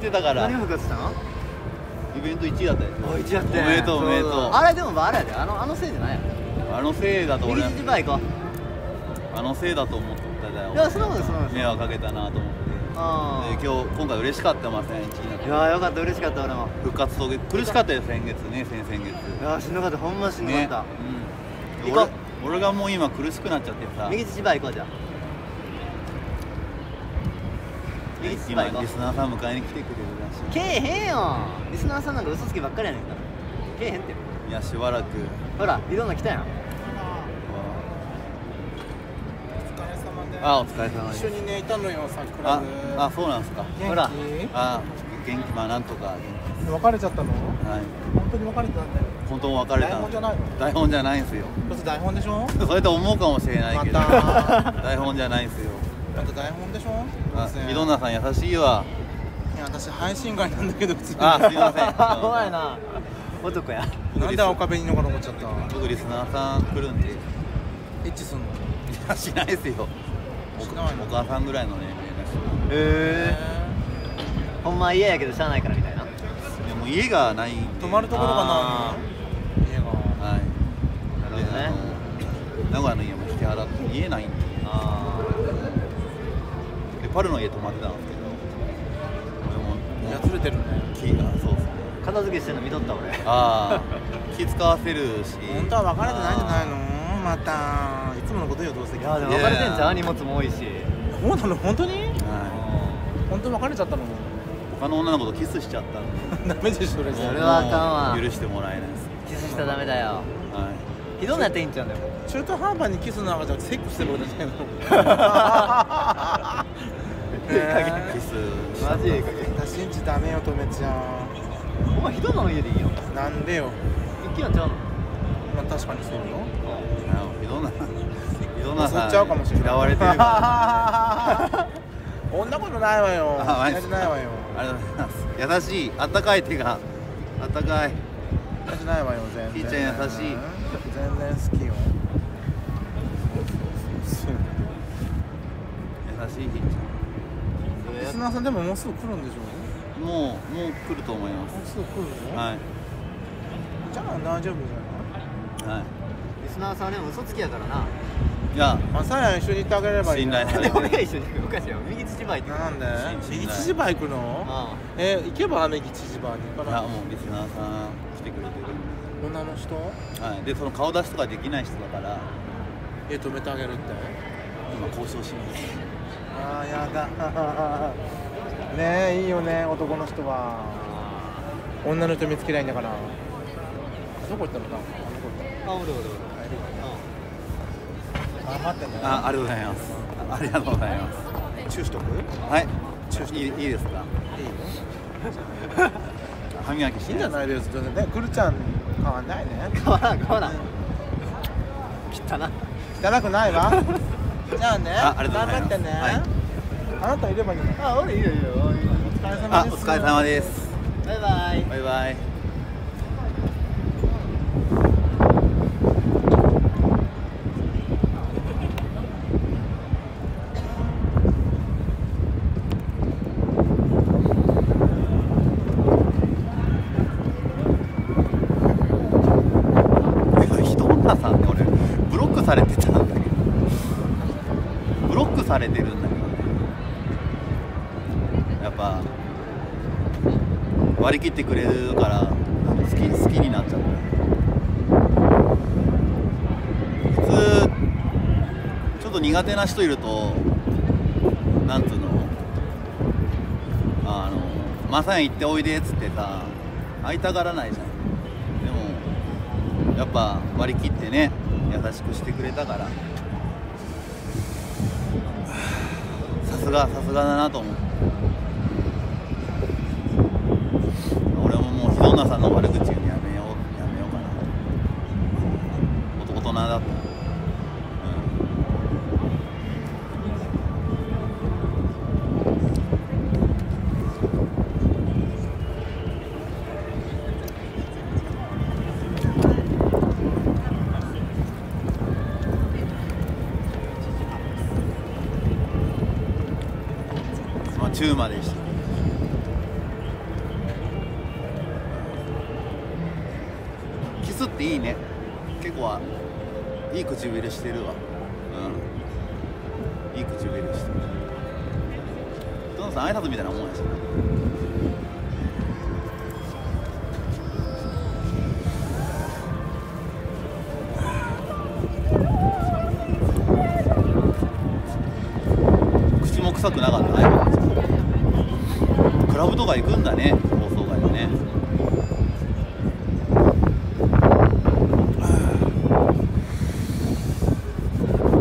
いてたから。何部活したの？イベント1位だったよ。お一やっておめでとうおめでとう。あれでもあれやであのあのせいじゃないやろあのせいだと俺。右乳バー行こあのせいだと思ってたよ。ういやそんなことそんなこと迷惑かけたなと思って。あで今日今回嬉しかったません1位になって。いやよかった。嬉しかった俺も。復活と苦しかったよ先月ね先々月。いやしんどかった。ほんましんどかった、ね。うん、行こ俺俺がもう今苦しくなっちゃってさ。右乳バー行こうじゃあ右乳今リスナーさん迎えに来てくれるらしうけえへんよ。リスナーさんなんか嘘つきばっかりやねんから。けえへんって。いいやしばらく。ほらいろんな来たやん。あお疲れ様です。一緒にねいたのよさクラあブ。あそうなんですか。ほらあ元気？まあなんとか別れちゃったの？はい。本当に別れてたんだよ。本当に別れた台本じゃないの？台本じゃないんですよ。台本でしょ？それと思うかもしれないけど。また。台本じゃないんですよだって台本でしょ？あすいませんひどなさん優しいわ。いや私配信外なんだけど普通にあすいません。お前な。男や。なんで赤紅のから思っちゃった？僕リスナーさん来るんで。いエッチすんの？やしないですよ。おしないの？お母さんぐらいの年齢だしへえほんまは嫌やけどしゃあないからみたいな。でも家がない泊まるところがない家が。はい。なるほどね。名古屋の家も引き払って家ないんでパルの家泊まってたんですけど。俺もやつれてるね。気がそうですね。あ片付けしてんの見とった俺。ああ。気使わせるし。本当は別れてないんじゃないの？また。いつものことよどうせ。いやでも別れてんじゃん荷物も多いし。そうなの？本当に？は本当に別れちゃったの？い他の女の子とキスしちゃったんで。ダメでしょそれ。じゃそれはあかんわ。許してもらえないです。キスしたらダメだよ。はいひどいのやっていいんちゃうんだよ。中途半端にキスの赤じゃセックスしてることじゃないの。ねキス。マジええ加減私んちダメよとめちゃお前ひどいのの家でいいよん。なんでよ。一気なんちゃうの？まあ確かにそうよ。ひどな。ひどな。さ襲っちゃうかもしれない。嫌われてるから。そんなことないわよ。ありがとうございます。優しいあったかい手が。あったかいやってないわよ全然。ひーちゃん優しい。全然好きよ。優しい。ひーちリスナーさんでももうすぐ来るんでしょゃんもうもう来ると思いまもうすぐ来るはい。じゃあ大丈夫じゃはい。リスナーさんはでも嘘つきやからないやまさや一緒に行ってあげればいい信頼なん で俺が一緒に行く。おかしいよ。右乳ばいってなんで？右乳場行くの？あえ行けば右乳場に行かな？いいやもうリスナーさん来てくれてる。ん女の人？で、はい、でその顔出しとかできない人だから。え止めてあげるって？今交渉しますああやだ。ねえいいよね男の人は。女の人見つけないんだから。どこ行ったのか？あ俺俺俺あ待ってね。あありがとうございます。あありがとうございます。チューしとく？はい。いいいいですか？いいよ。歯磨きしていいんじゃないです。全然ねくるちゃん変わんないね。変わらん変わらん。汚な汚くないわ。じゃあねあありがとうございます。頑張ってね、はい。あなたいればいいの。あ俺いいよいいよ。お疲れ様あおです疲れ様です。バイバイ。バイバイひどんなさんね俺ブロックされてたんだけどブロックされてるんだけど。ねやっぱ割り切ってくれるから好き好きになっちゃった。普通ちょっと苦手な人いるとなんつうの？あの「マサヤ行っておいで」っつってさ会いたがらないじゃん。でもやっぱ割り切ってね優しくしてくれたから。すがさすがだなと思って俺ももうひどなさんの悪口中までしたキスっていいね。結構いい唇してるわ。うん。いい唇してる。トノさん挨拶みたいなもんやし。臭くなかったね。クラブとか行くんだね放送外はね。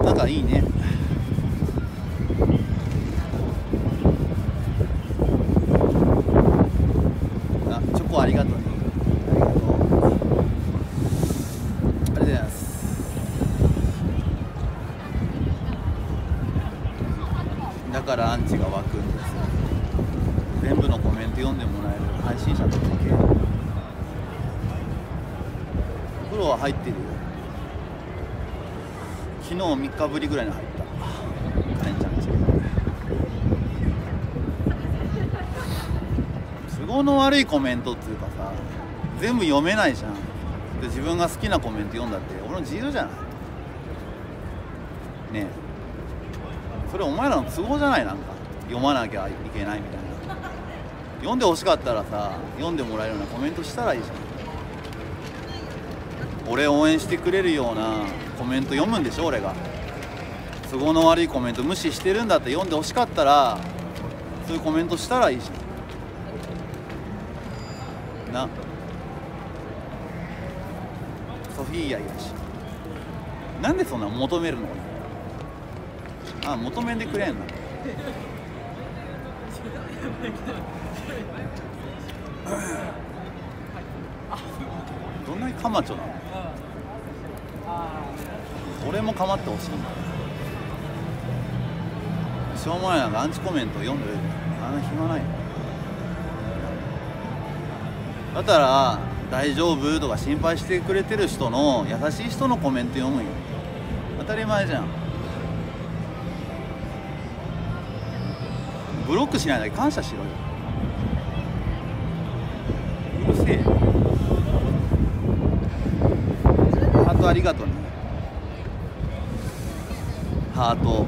なんかいいね。あチョコありがとうね。入ってるよ。昨日3日ぶりぐらいに入った。カエンちゃん。ち都合の悪いコメントっていうかさ全部読めないじゃん。で自分が好きなコメント読んだって俺の自由じゃない。ねえ。それお前らの都合じゃない？なんか読まなきゃいけないみたいな。読んでほしかったらさ読んでもらえるようなコメントしたらいいじゃん。俺応援してくれるようなコメント読むんでしょ俺が。都合の悪いコメント無視してるんだって読んでほしかったらそういうコメントしたらいいじゃん。な。ソフィーアいやしなんでそんな求めるの？あ求めんでくれんの？どんなにカマチョなの？俺も構ってほしいんだしょうもないなんかアンチコメント読んでる。あんな暇ない。だったら大丈夫とか心配してくれてる人の優しい人のコメント読むよ。当たり前じゃん。ブロックしないだけ感謝しろよ。ありがとうね。ハート。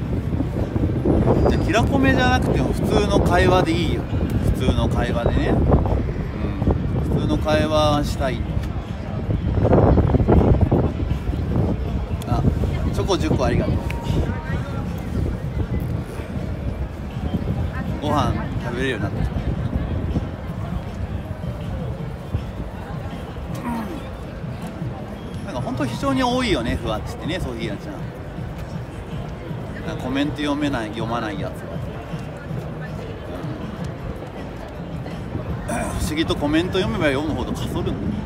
じゃあキラコメじゃなくても普通の会話でいいよ。普通の会話でね。うん。普通の会話したい。あチョコ10個ありがとう。ご飯食べれるようになってきた。非常に多いよねふわっちってねソフィーアちゃんコメント読めない読まないやつが不思議とコメント読めば読むほどかそるんだ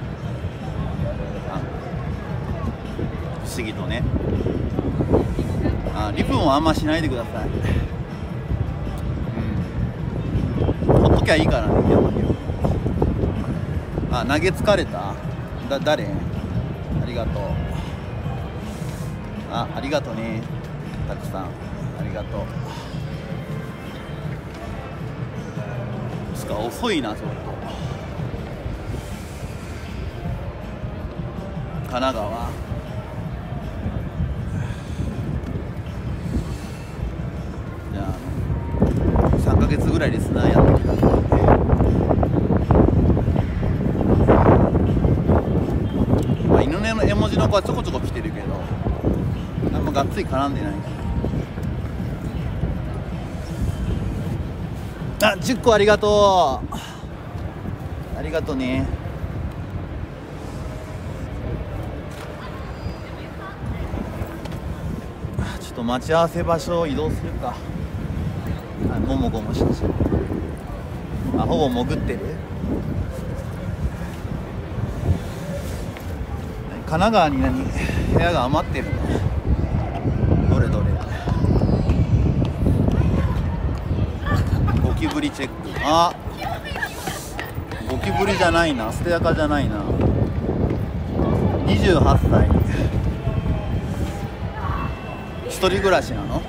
不思議とね。あリプもあんましないでください。うん。ほっときゃいいからねやっぱりあ投げ疲れた？だ誰？がとう。あありがとうね。たくさん。ありがとう。つか遅いなちょっと。神奈川。じゃあ3ヶ月ぐらいリスナーやってきたんでまあ、犬の子はちょこちょこ来てるけどあんまがっつり絡んでない。あ10個ありがとう。ありがとうね。ちょっと待ち合わせ場所を移動するか。あももごもしたし。あほぼ潜ってる。神奈川に何？部屋が余ってる。のどれどれ。ゴキブリチェック。あ。ゴキブリじゃないな。捨てアカじゃないな。28歳。一人暮らしなの？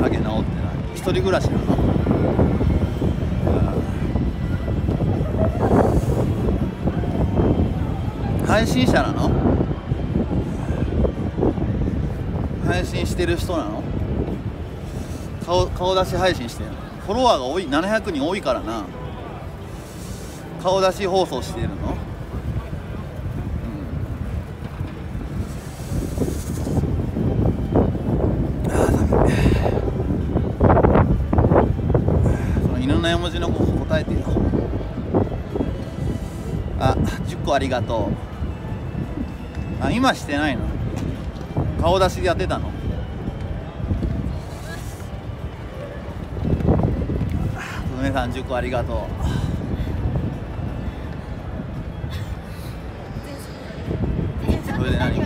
ハゲ治ってない。一人暮らしなの？配信者なの？配信してる人なの？顔顔出し配信してるの？フォロワーが多い？700人多いからな。顔出し放送してるの？うん。あーダメ。その犬の絵文字の子答えてよ。あ10個ありがとう。あ今してないの？顔出しでやってたの？梅さん10個ありがとう。それで何？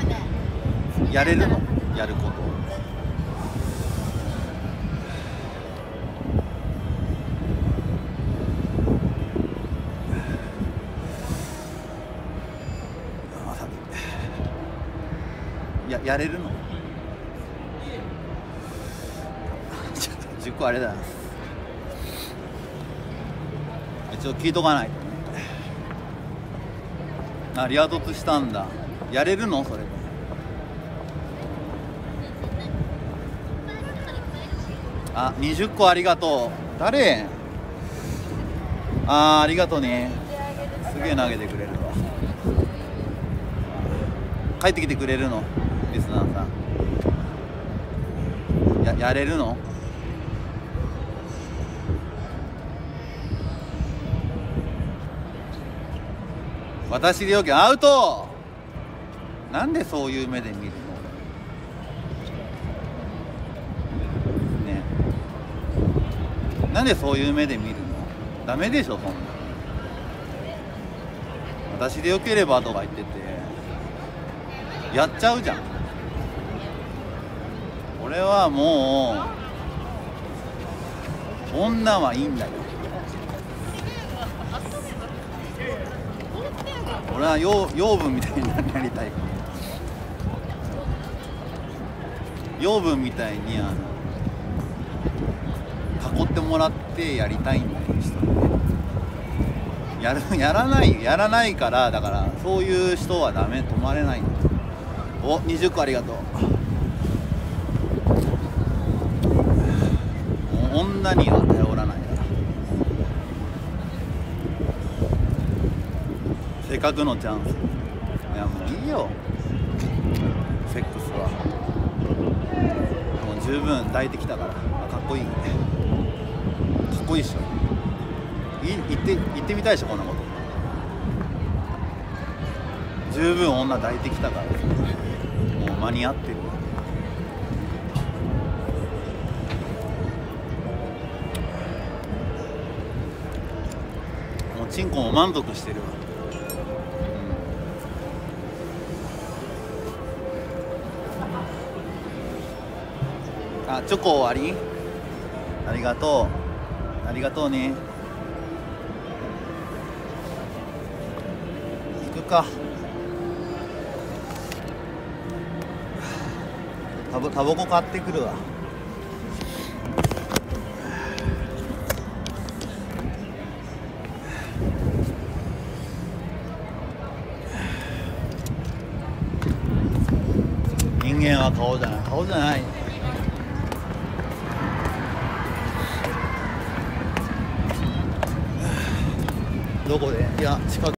やれる？のやることややれるの？ちょっと10個あれだな。一応聞いとかないとね。あリア凸したんだ。やれるの？それ。であ20個ありがとう。誰？あーありがとうね。すげえ投げてくれるわ。帰ってきてくれるのリスナーさんやれるの？私でよけアウト。なんでそういう目で見るの？ね。なんでそういう目で見るの？ダメでしょそんな。私でよければとか言ってて。やっちゃうじゃん。俺はもう女はいいんだよ。俺は養養分みたいになりたい。養分みたいにあの囲ってもらってやりたいんだよ人やるやらないやらないからだからそういう人はダメ止まれないんだお20個ありがとうもう女には頼らないからせっかくのチャンス。いやもういいよ。セックスは。もう十分抱いてきたから。あかっこいい。ねかっこいいっしょい言って言ってみたいでしょこんなこと。十分女抱いてきたから。もう間に合ってる。チンコも満足してるわ。あチョコ終わり？ありがとう。ありがとうね。行くか。タバタバコ買ってくるわ人間は顔じゃない。顔じゃない。どこで？いや近く。